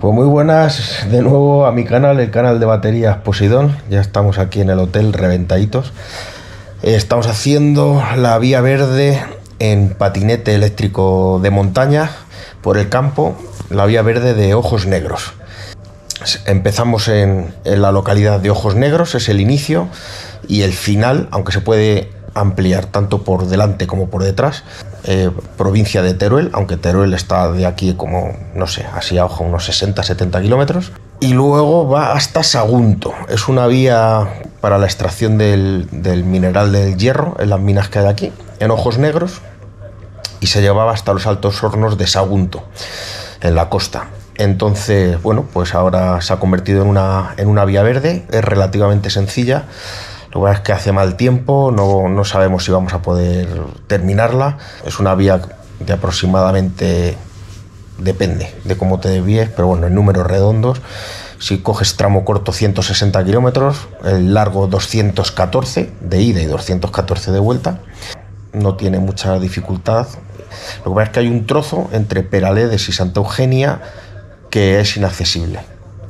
Pues muy buenas de nuevo a mi canal, el canal de baterías Poseidón. Ya estamos aquí en el hotel Reventaditos. Eh, estamos haciendo la vía verde en patinete eléctrico de montaña por el campo, la vía verde de Ojos Negros. Empezamos en, en la localidad de Ojos Negros, es el inicio, y el final, aunque se puede ampliar tanto por delante como por detrás, eh, provincia de Teruel, aunque Teruel está de aquí como, no sé, así a ojo, unos 60-70 kilómetros. Y luego va hasta Sagunto. Es una vía para la extracción del, mineral del hierro en las minas que hay aquí, en Ojos Negros, y se llevaba hasta los altos hornos de Sagunto, en la costa. Entonces, bueno, pues ahora se ha convertido en una, en una vía verde, es relativamente sencilla lo que es que hace mal tiempo, no, no sabemos si vamos a poder terminarla. Es una vía de aproximadamente, depende de cómo te desvíes, pero bueno, en números redondos. Si coges tramo corto 160 kilómetros, el largo 214 de ida y 214 de vuelta, no tiene mucha dificultad. Lo que pasa es que hay un trozo entre Peraledes y Santa Eugenia que es inaccesible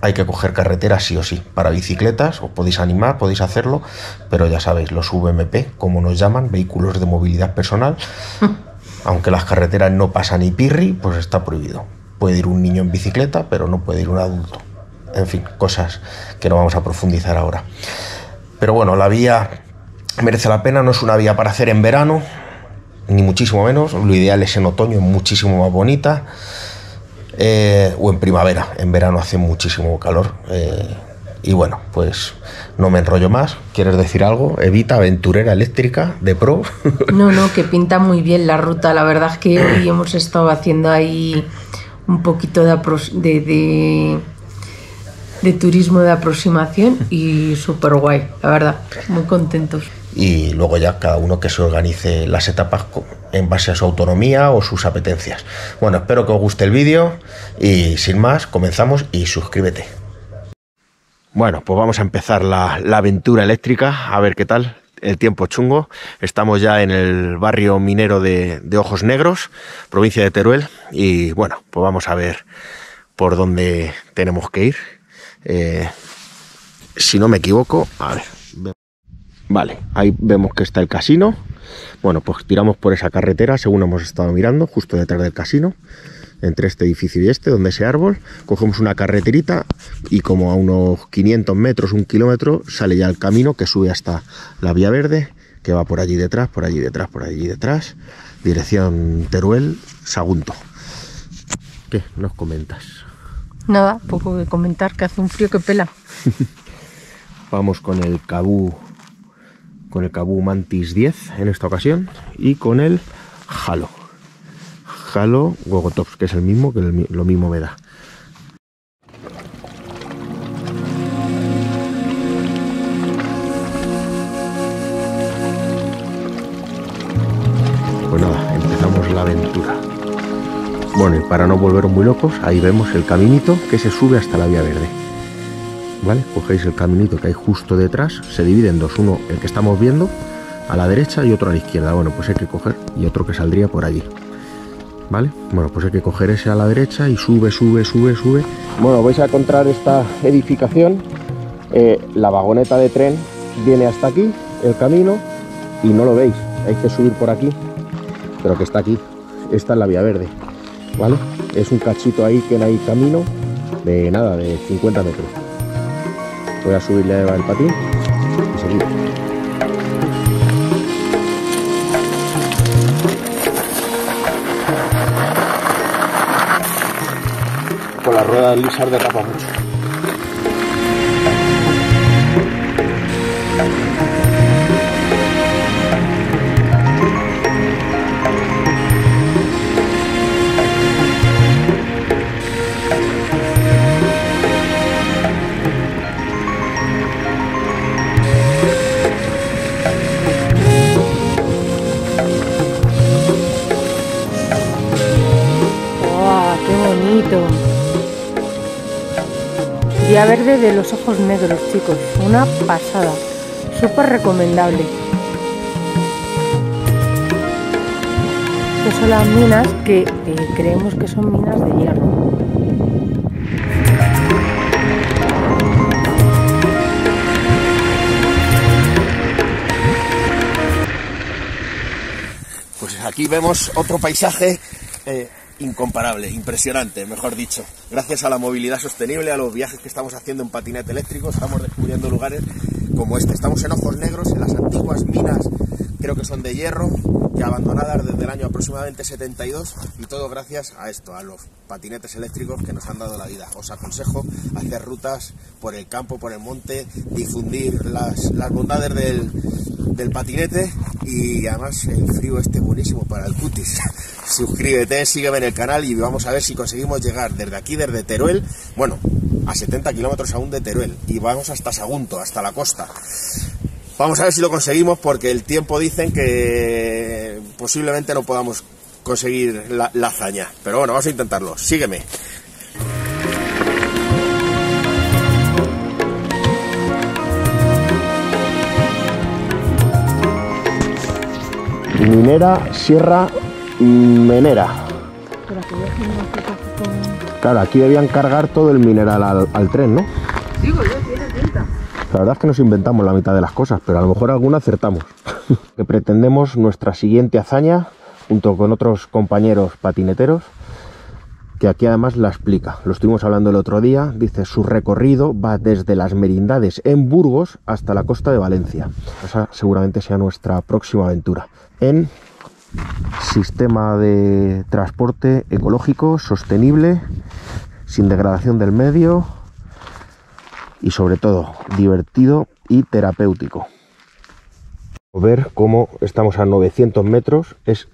hay que coger carretera sí o sí. Para bicicletas os podéis animar, podéis hacerlo, pero ya sabéis, los VMP, como nos llaman, vehículos de movilidad personal, aunque las carreteras no pasan ni pirri, pues está prohibido. Puede ir un niño en bicicleta, pero no puede ir un adulto. En fin, cosas que no vamos a profundizar ahora. Pero bueno, la vía merece la pena, no es una vía para hacer en verano, ni muchísimo menos. Lo ideal es en otoño, muchísimo más bonita. Eh, o en primavera. En verano hace muchísimo calor. Eh, y bueno, pues no me enrollo más. ¿Quieres decir algo? Evita aventurera eléctrica de pro. No, no, que pinta muy bien la ruta. La verdad es que hoy hemos estado haciendo ahí un poquito de, de, de turismo de aproximación y súper guay, la verdad. Muy contentos y luego ya cada uno que se organice las etapas en base a su autonomía o sus apetencias. Bueno, espero que os guste el vídeo y sin más, comenzamos y suscríbete. Bueno, pues vamos a empezar la, aventura eléctrica, a ver qué tal. El tiempo chungo. Estamos ya en el barrio minero de, Ojos Negros, provincia de Teruel. Y bueno, pues vamos a ver por dónde tenemos que ir. Eh, si no me equivoco, a ver, Vale, ahí vemos que está el casino. Bueno, pues tiramos por esa carretera según hemos estado mirando, justo detrás del casino, entre este edificio y este, donde ese árbol. Cogemos una carreterita y como a unos 500 metros, un kilómetro, sale ya el camino que sube hasta la vía verde, que va por allí detrás, por allí detrás, por allí detrás. Dirección Teruel, Sagunto. ¿Qué nos comentas? Nada, poco que comentar, que hace un frío que pela. Vamos con el cabú con el Cabu Mantis 10 en esta ocasión y con el Halo. Halo Gogotops, que es el mismo, que lo mismo me da. Pues nada, empezamos la aventura. Bueno, y para no volver muy locos, ahí vemos el caminito que se sube hasta la vía verde. ¿Vale? Cogéis el caminito que hay justo detrás, se divide en dos, uno el que estamos viendo a la derecha y otro a la izquierda. Bueno, pues hay que coger y otro que saldría por allí. ¿Vale? Bueno, pues hay que coger ese a la derecha y sube, sube, sube, sube. Bueno, vais a encontrar esta edificación. Eh, la vagoneta de tren viene hasta aquí, el camino, y no lo veis. Hay que subir por aquí, pero que está aquí. Esta es la vía verde, ¿vale? Es un cachito ahí que no hay camino de nada, de 50 metros. Voy a subirle el patín y seguir. Con la rueda del lisar derrapa mucho. Día verde de los ojos negros, chicos. Una pasada. Súper recomendable. Estas son las minas que eh, creemos que son minas de hierro. Pues aquí vemos otro paisaje eh, incomparable, impresionante, mejor dicho. Gracias a la movilidad sostenible, a los viajes que estamos haciendo en patinete eléctrico, estamos descubriendo lugares como este. Estamos en Ojos Negros, en las antiguas minas, creo que son de hierro, abandonadas desde el año aproximadamente 72, y todo gracias a esto, a los patinetes eléctricos que nos han dado la vida. Os aconsejo hacer rutas por el campo, por el monte, difundir las, las bondades del, del patinete y además el frío este buenísimo para el cutis. Suscríbete, sígueme en el canal y vamos a ver si conseguimos llegar desde aquí, desde Teruel, bueno, a 70 kilómetros aún de Teruel y vamos hasta Sagunto, hasta la costa. Vamos a ver si lo conseguimos porque el tiempo dicen que posiblemente no podamos conseguir la, la hazaña. Pero bueno, vamos a intentarlo. Sígueme. Minera Sierra Menera. Claro, aquí debían cargar todo el mineral al, al tren, ¿no? La verdad es que nos inventamos la mitad de las cosas, pero a lo mejor alguna acertamos. que pretendemos nuestra siguiente hazaña, junto con otros compañeros patineteros, que aquí además la explica. Lo estuvimos hablando el otro día. Dice, su recorrido va desde las merindades en Burgos hasta la costa de Valencia. Esa seguramente sea nuestra próxima aventura. En sistema de transporte ecológico, sostenible, sin degradación del medio y sobre todo divertido y terapéutico. Ver cómo estamos a 900 metros, es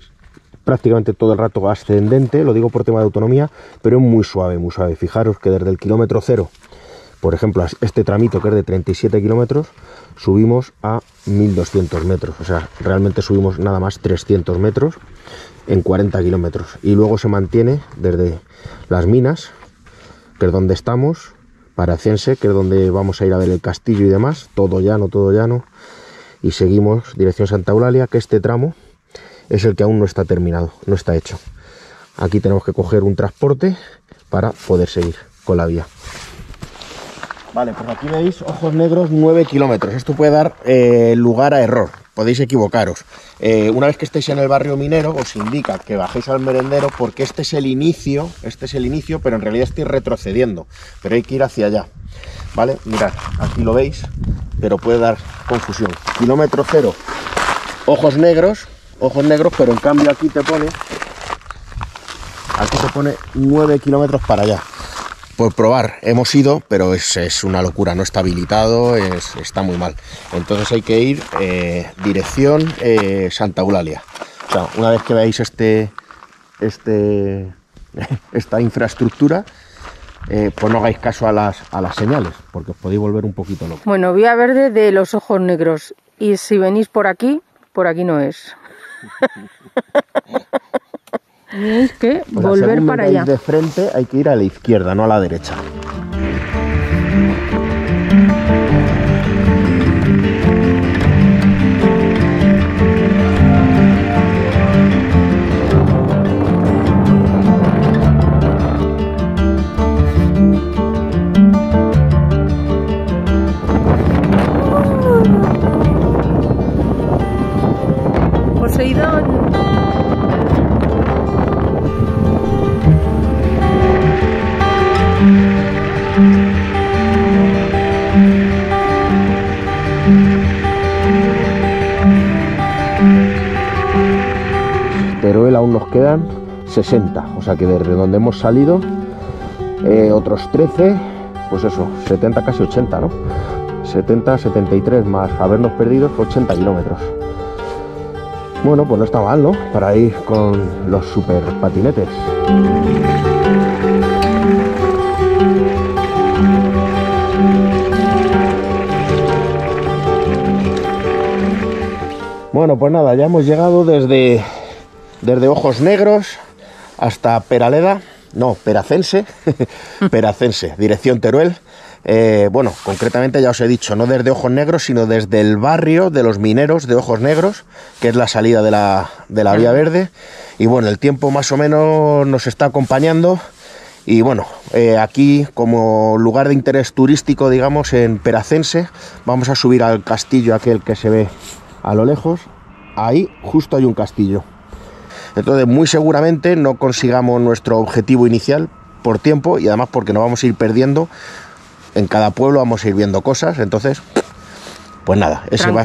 prácticamente todo el rato ascendente, lo digo por tema de autonomía, pero es muy suave, muy suave. Fijaros que desde el kilómetro cero, por ejemplo, este tramito que es de 37 kilómetros, subimos a 1200 metros, o sea, realmente subimos nada más 300 metros en 40 kilómetros y luego se mantiene desde las minas, que es donde estamos, Paracense, que es donde vamos a ir a ver el castillo y demás, todo llano, todo llano, y seguimos dirección Santa Eulalia, que este tramo es el que aún no está terminado, no está hecho. Aquí tenemos que coger un transporte para poder seguir con la vía. Vale, pues aquí veis ojos negros 9 kilómetros. Esto puede dar eh, lugar a error, podéis equivocaros. Eh, una vez que estéis en el barrio minero, os indica que bajéis al merendero porque este es el inicio, este es el inicio, pero en realidad estoy retrocediendo. Pero hay que ir hacia allá. ¿Vale? Mirad, aquí lo veis, pero puede dar confusión. Kilómetro cero, ojos negros, ojos negros, pero en cambio aquí te pone, aquí te pone 9 kilómetros para allá. Por probar, hemos ido, pero es, es una locura, no está habilitado, es- está muy mal. Entonces hay que ir eh, dirección eh, Santa Eulalia. O sea, una vez que veáis este, este, esta infraestructura, eh, pues no hagáis caso a las, a las señales, porque os podéis volver un poquito locos. Bueno, vía verde de los ojos negros. Y si venís por aquí, por aquí no es. Tenéis que O sea, volver para allá. de frente hay que ir a la izquierda, no a la derecha. Quedan 60, o sea que desde donde hemos salido eh, otros 13, pues eso, 70, casi 80, ¿no? 70, 73 más habernos perdido 80 kilómetros. Bueno, pues no está mal, ¿no? Para ir con los super patinetes. Bueno, pues nada, ya hemos llegado desde, desde Ojos Negros hasta Peraleda, no, Peracense, Peracense, dirección Teruel. Eh, bueno, concretamente ya os he dicho, no desde Ojos Negros, sino desde el barrio de los mineros de Ojos Negros, que es la salida de la, de la Vía Verde. Y bueno, el tiempo más o menos nos está acompañando. Y bueno, eh, aquí como lugar de interés turístico, digamos, en Peracense, vamos a subir al castillo aquel que se ve a lo lejos. Ahí justo hay un castillo. Entonces, muy seguramente no consigamos nuestro objetivo inicial por tiempo y además porque nos vamos a ir perdiendo. En cada pueblo vamos a ir viendo cosas. Entonces, pues nada, ese va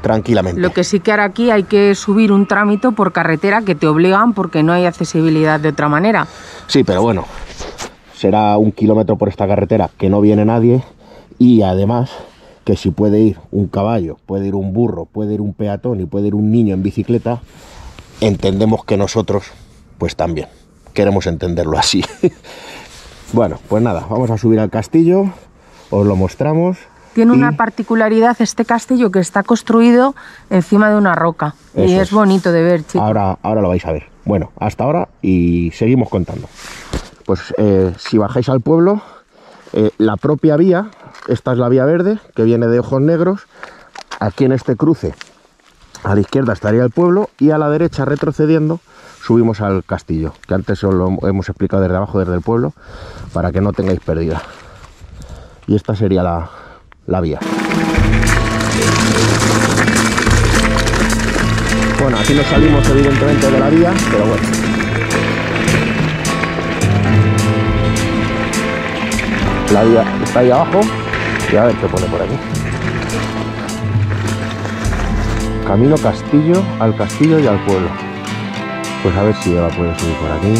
tranquilamente. Lo que sí que ahora aquí hay que subir un trámite por carretera que te obligan porque no hay accesibilidad de otra manera. Sí, pero bueno, será un kilómetro por esta carretera que no viene nadie y además que si puede ir un caballo, puede ir un burro, puede ir un peatón y puede ir un niño en bicicleta, entendemos que nosotros pues también queremos entenderlo así. bueno, pues nada, vamos a subir al castillo, os lo mostramos tiene una particularidad este castillo que está construido encima de una roca. y es, bonito de ver, chicos. Ahora, ahora lo vais a ver. Bueno, hasta ahora y seguimos contando. Pues eh, si bajáis al pueblo, eh, la propia vía, esta es la vía verde, que viene de Ojos Negros. Aquí en este cruce, a la izquierda estaría el pueblo y a la derecha, retrocediendo, subimos al castillo, que antes os lo hemos explicado desde abajo, desde el pueblo, para que no tengáis pérdida. Y esta sería la, la vía. Bueno, aquí no salimos evidentemente de la vía, pero bueno. La vía está ahí abajo y a ver qué pone por aquí. Camino Castillo, al castillo y al pueblo. Pues a ver si Eva puede subir por aquí.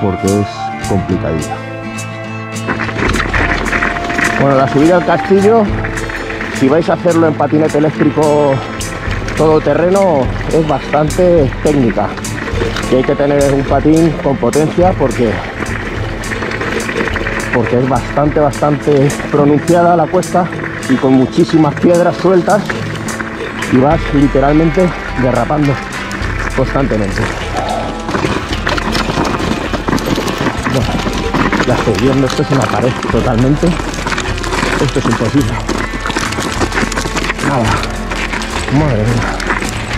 Porque es complicadita. Bueno, la subida al castillo, si vais a hacerlo en patinete eléctrico todo terreno, es bastante técnica. Y hay que tener un patín con potencia porque, porque es bastante, bastante pronunciada la cuesta y con muchísimas piedras sueltas y vas literalmente derrapando constantemente. Bueno, ya estoy viendo, esto es una pared totalmente esto es imposible. Nada. Madre mía.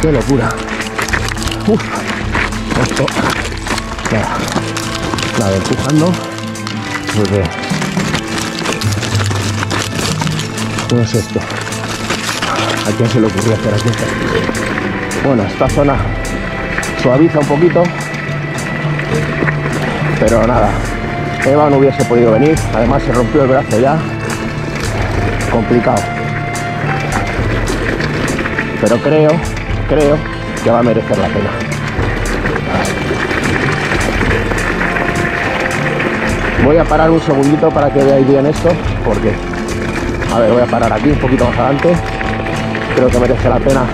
Qué locura. Uf. Esto. Nada. Nada, empujando. Porque. ¿Cómo es esto? ¿A quién se le ocurrió hacer aquí? Bueno, esta zona suaviza un poquito. Pero nada, Eva no hubiese podido venir, además se rompió el brazo ya complicado. Pero creo, creo que va a merecer la pena. Voy a parar un segundito para que veáis bien esto, porque, a ver, voy a parar aquí un poquito más adelante. Creo que merece la pena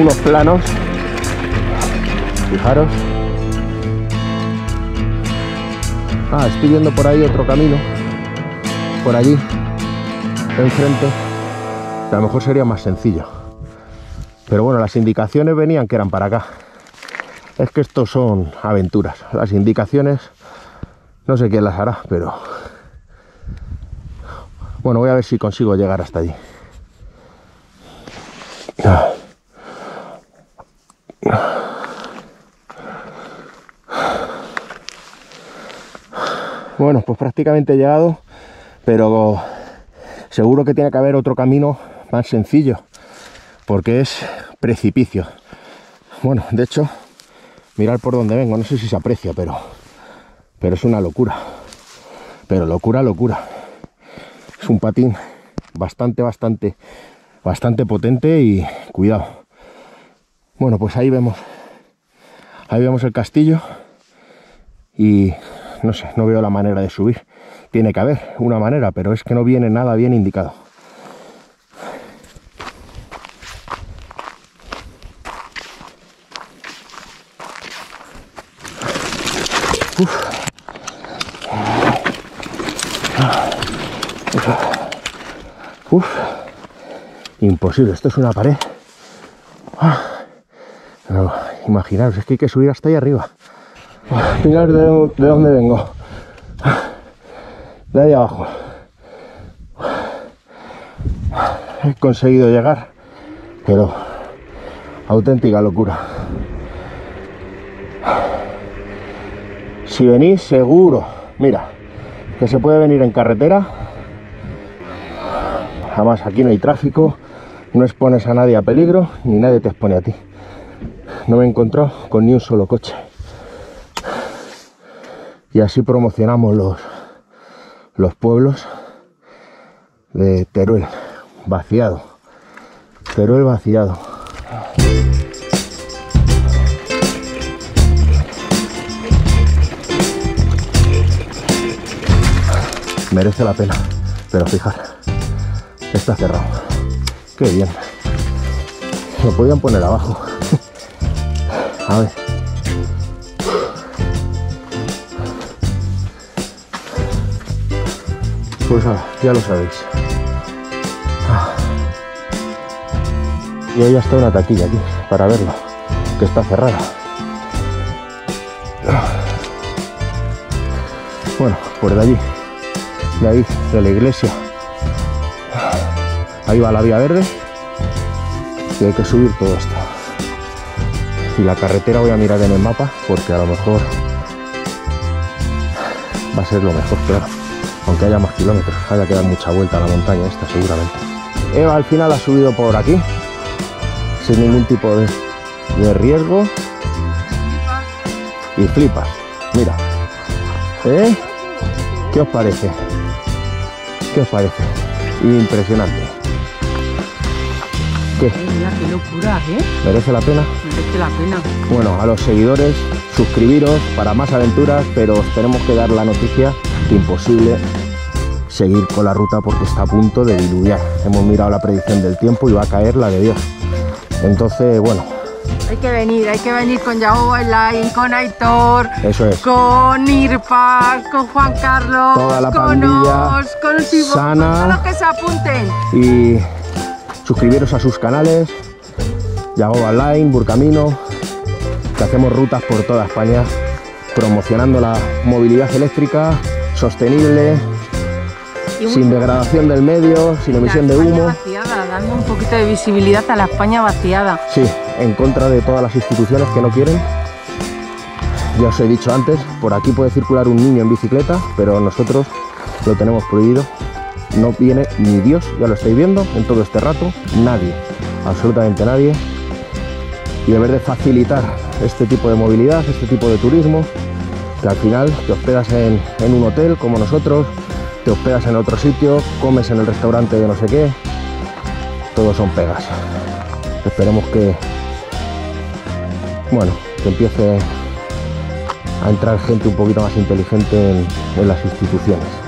unos planos. Fijaros. Ah, estoy viendo por ahí otro camino. Por allí enfrente, que a lo mejor sería más sencillo. Pero bueno, las indicaciones venían que eran para acá. Es que estos son aventuras. Las indicaciones, no sé quién las hará, pero... Bueno, voy a ver si consigo llegar hasta allí. Bueno, pues prácticamente he llegado, pero Seguro que tiene que haber otro camino más sencillo, porque es precipicio. Bueno, de hecho, mirar por dónde vengo, no sé si se aprecia, pero, pero es una locura. Pero locura, locura. Es un patín bastante, bastante, bastante potente y cuidado. Bueno, pues ahí vemos, ahí vemos el castillo y no sé, no veo la manera de subir. Tiene que haber una manera, pero es que no viene nada bien indicado. Uf. Imposible, esto es una pared. imaginaros, es que hay que subir hasta ahí arriba. Mirad de, de dónde vengo de ahí abajo. He conseguido llegar Pero auténtica locura. Si venís, seguro. Mira, que se puede venir en carretera. Además, aquí no hay tráfico, no expones a nadie a peligro, ni nadie te expone a ti. No me he encontrado con ni un solo coche. Y así promocionamos los, los pueblos de Teruel, vaciado. Teruel vaciado. merece la pena. Pero fijar, está cerrado. Qué bien. Lo podían poner abajo. A ver. Pues ya lo sabéis. Y ahí está una taquilla aquí para verlo, que está cerrada. Bueno, por de allí de ahí, de la iglesia. Ahí va la vía verde y hay que subir todo esto. Y la carretera voy a mirar en el mapa porque a lo mejor va a ser lo mejor, claro. Aunque haya más kilómetros, haya que dar mucha vuelta a la montaña esta seguramente. Eva al final ha subido por aquí sin ningún tipo de, de riesgo y flipas. Mira, ¿eh? ¿Qué os parece? ¿Qué os parece? Impresionante. ¿Qué? Mira, qué locura, ¿eh? ¿Merece la pena? Merece la pena. Bueno, a los seguidores, suscribiros para más aventuras, pero os tenemos que dar la noticia que imposible seguir con la ruta porque está a punto de diluviar. Hemos mirado la predicción del tiempo y va a caer la de Dios. Entonces, bueno, hay que venir, hay que venir con Yao Online, con Aitor, Eso es. con Irpa, con Juan Carlos, Toda la con pandilla Os, con sana. con los que se apunten. y suscribiros a sus canales, Yago Online, Burcamino, que hacemos rutas por toda España promocionando la movilidad eléctrica sostenible, sin degradación del medio, sin emisión de humo. vaciada, dando un poquito de visibilidad a la España vaciada. Sí, en contra de todas las instituciones que no quieren. Ya os he dicho antes, por aquí puede circular un niño en bicicleta, pero nosotros lo tenemos prohibido. No viene ni Dios, ya lo estáis viendo en todo este rato, nadie, absolutamente nadie. Y vez de facilitar este tipo de movilidad, este tipo de turismo, que al final te hospedas en, un hotel como nosotros, te hospedas en otro sitio, comes en el restaurante de no sé qué, todos son pegas. Esperemos que, bueno, que empiece a entrar gente un poquito más inteligente en, en las instituciones.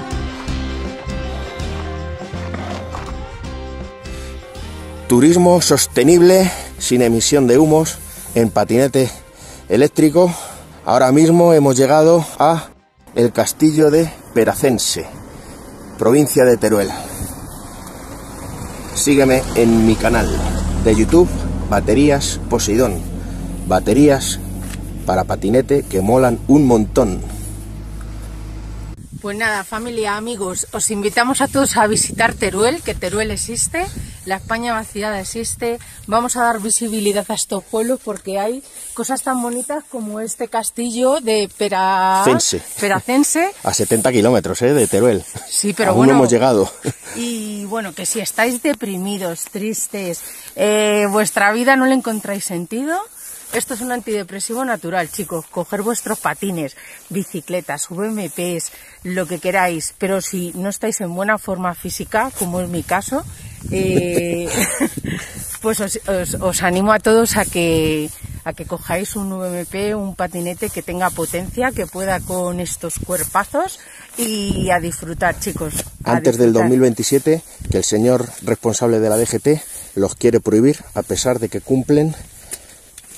Turismo sostenible, sin emisión de humos, en patinete eléctrico. Ahora mismo hemos llegado a el castillo de Peracense, provincia de Teruel. Sígueme en mi canal de YouTube, Baterías Poseidón. Baterías para patinete que molan un montón. Pues nada, familia, amigos, os invitamos a todos a visitar Teruel, que Teruel existe, la España vaciada existe. Vamos a dar visibilidad a estos pueblos porque hay cosas tan bonitas como este castillo de Pera... Cense. Peracense. A 70 kilómetros ¿eh? de Teruel. Sí, pero Aún bueno. no hemos llegado. Y bueno, que si estáis deprimidos, tristes, eh, vuestra vida no le encontráis sentido, esto es un antidepresivo natural, chicos. Coger vuestros patines, bicicletas, VMPs, lo que queráis, pero si no estáis en buena forma física, como es mi caso, eh, pues os, os- os animo a todos a que a que cojáis un VMP, un patinete que tenga potencia, que pueda con estos cuerpazos y a disfrutar, chicos. a Antes del disfrutar. 2027, que el señor responsable de la DGT los quiere prohibir a pesar de que cumplen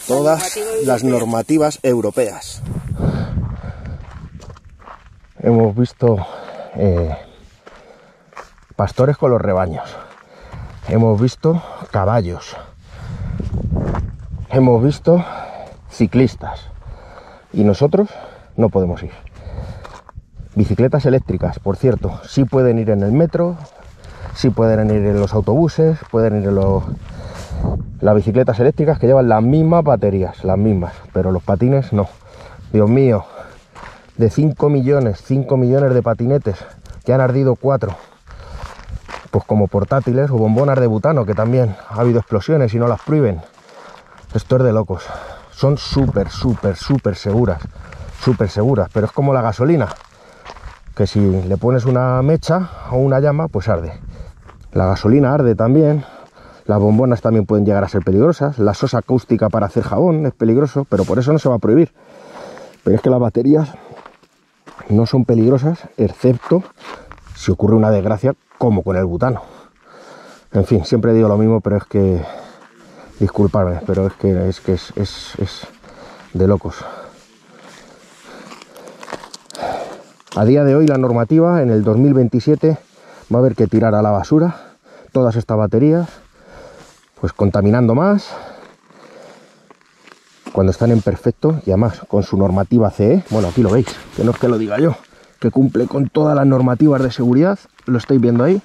todas las normativas europeas. Hemos visto eh, pastores con los rebaños. Hemos visto caballos. Hemos visto ciclistas. Y nosotros no podemos ir. Bicicletas eléctricas, por cierto, sí pueden ir en el metro, sí pueden ir en los autobuses, pueden ir en los, las bicicletas eléctricas que llevan las mismas baterías, las mismas, pero los patines no. Dios mío, de 5 millones, 5 millones de patinetes, que han ardido 4. Pues como portátiles o bombonas de butano, que también ha habido explosiones y no las prohíben. Esto es de locos. Son súper, súper, súper seguras. Súper seguras, pero es como la gasolina. Que si le pones una mecha o una llama, pues arde. La gasolina arde también, las bombonas también pueden llegar a ser peligrosas. La sosa acústica para hacer jabón es peligroso, pero por eso no se va a prohibir. Pero es que las baterías no son peligrosas, excepto si ocurre una desgracia como con el butano. En fin, siempre digo lo mismo, pero es que, disculpadme, pero es que es, que es, es, es de locos. A día de hoy la normativa en el 2027 va a haber que tirar a la basura todas estas baterías pues contaminando más cuando están en perfecto y además con su normativa CE, bueno aquí lo veis, que no es que lo diga yo, que cumple con todas las normativas de seguridad, lo estáis viendo ahí.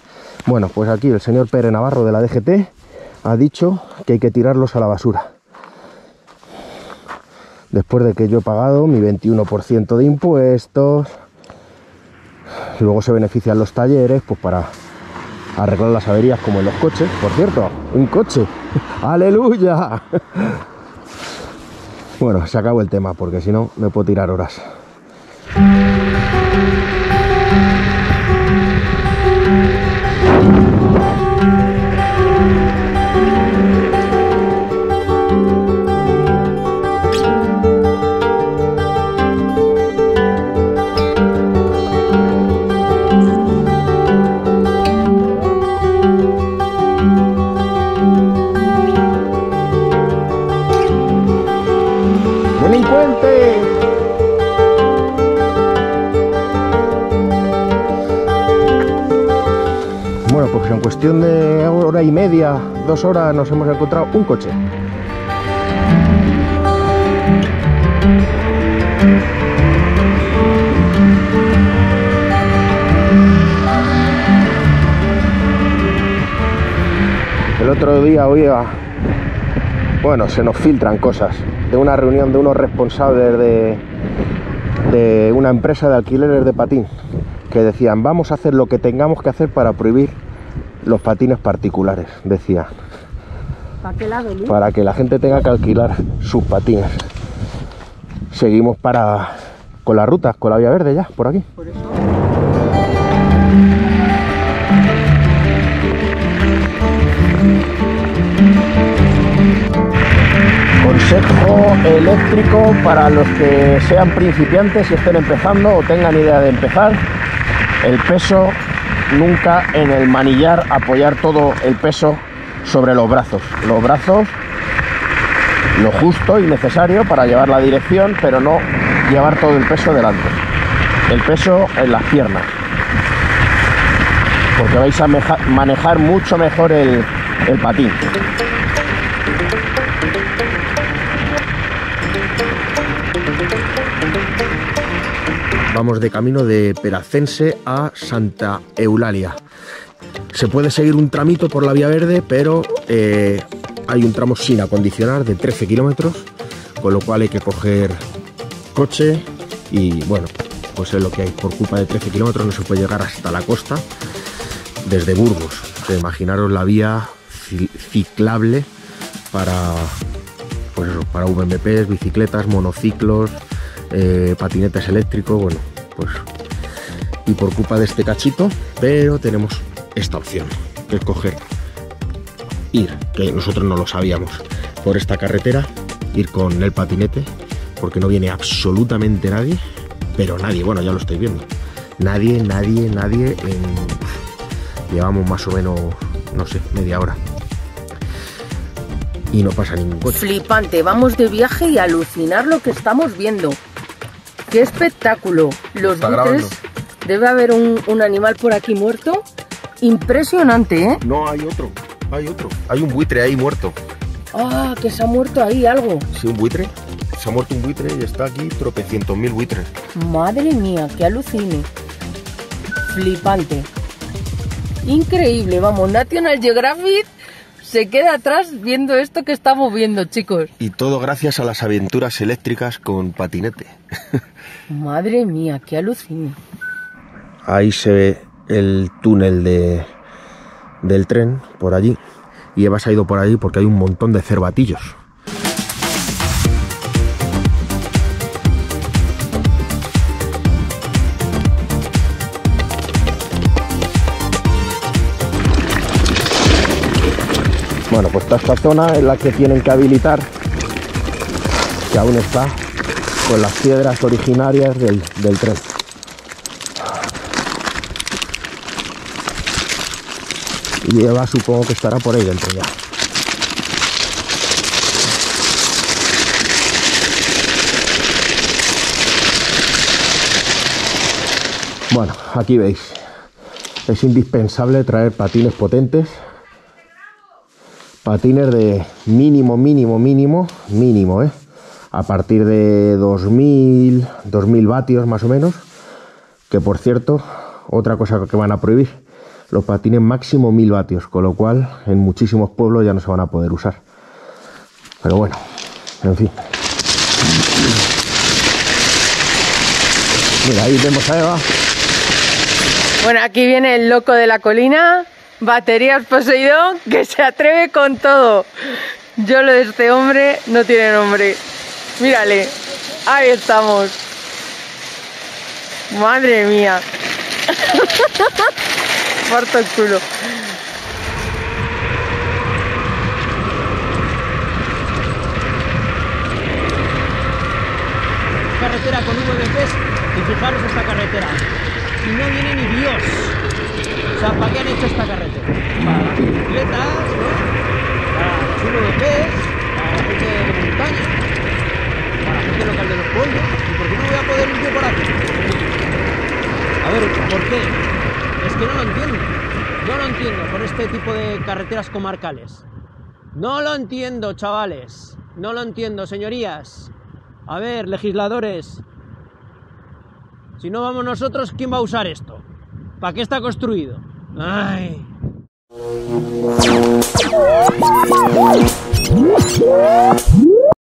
Bueno, pues aquí el señor Pérez Navarro de la DGT ha dicho que hay que tirarlos a la basura. Después de que yo he pagado mi 21% de impuestos, luego se benefician los talleres, pues para arreglar las averías como en los coches. Por cierto, un coche. ¡Aleluya! Bueno, se acabó el tema porque si no me puedo tirar horas. Media, dos horas, nos hemos encontrado un coche. El otro día oía, bueno, se nos filtran cosas de una reunión de unos responsables de, de una empresa de alquileres de patín que decían vamos a hacer lo que tengamos que hacer para prohibir los patines particulares, decía, ¿Para qué lado, Luis? para que la gente tenga que alquilar sus patines. Seguimos para con las rutas, con la vía verde ya, por aquí. Por eso. Consejo eléctrico para los que sean principiantes y estén empezando o tengan idea de empezar. El peso nunca en el manillar apoyar todo el peso sobre los brazos. Los brazos lo justo y necesario para llevar la dirección, pero no llevar todo el peso delante. El peso en las piernas. Porque vais a manejar mucho mejor el, el patín. Vamos de camino de Peracense a Santa Eulalia. Se puede seguir un tramito por la vía verde, pero eh, hay un tramo sin acondicionar de 13 kilómetros, con lo cual hay que coger coche y bueno, pues es lo que hay. Por culpa de 13 kilómetros no se puede llegar hasta la costa desde Burgos. Imaginaros la vía ci- ciclable para, pues para VMPs, bicicletas, monociclos, eh, patinetes eléctricos, bueno, pues y por culpa de este cachito, pero tenemos esta opción, que es coger, ir, que nosotros no lo sabíamos, por esta carretera, ir con el patinete, porque no viene absolutamente nadie, pero nadie, bueno, ya lo estáis viendo, nadie, nadie, nadie, llevamos más o menos, no sé, media hora. Y no pasa ningún coche. Flipante, vamos de viaje y alucinar lo que estamos viendo. ¡Qué espectáculo! Los Está buitres, grabando. debe haber un, un animal por aquí muerto. Impresionante, ¿eh? No, hay otro, hay otro. Hay un buitre ahí muerto. ¡Ah, que se ha muerto ahí algo! Sí, un buitre. Se ha muerto un buitre y está aquí tropecientos mil buitres. Madre mía, que alucine. Flipante. Increíble, vamos, National Geographic se queda atrás viendo esto que estamos viendo, chicos. Y todo gracias a las aventuras eléctricas con patinete. Madre mía, qué alucina. Ahí se ve el túnel de, del tren por allí. Y Eva se ha ido por allí porque hay un montón de cervatillos. Bueno, pues esta, esta zona es la que tienen que habilitar, que aún está con las piedras originarias del, del tren. Y Eva supongo que estará por ahí dentro ya. Bueno, aquí veis, es indispensable traer patines potentes patines de mínimo, mínimo, mínimo, mínimo, ¿eh? A partir de 2000, 2000 vatios más o menos. Que por cierto, otra cosa que van a prohibir, los patines máximo 1000 vatios, con lo cual en muchísimos pueblos ya no se van a poder usar. Pero bueno, en fin. Mira, ahí vemos a Eva. Bueno, aquí viene el loco de la colina, baterías Poseidón, que se atreve con todo. Yo lo de este hombre no tiene nombre. Mírale, ahí estamos. Madre mía. Parto el culo. carretera con VBPs y fijaros esta carretera. Y no viene ni Dios. ¿Para qué han hecho esta carretera? Para las bicicletas, ¿no? Para los VBPs, para la gente de montaña, para la gente local de los pueblos. ¿Y por qué no voy a poder ir yo por aquí? A ver, ¿por qué? Es que no lo entiendo. No lo entiendo con este tipo de carreteras comarcales. No lo entiendo, chavales. No lo entiendo, señorías. A ver, legisladores. Si no vamos nosotros, ¿quién va a usar esto? ¿Para qué está construido? Ai.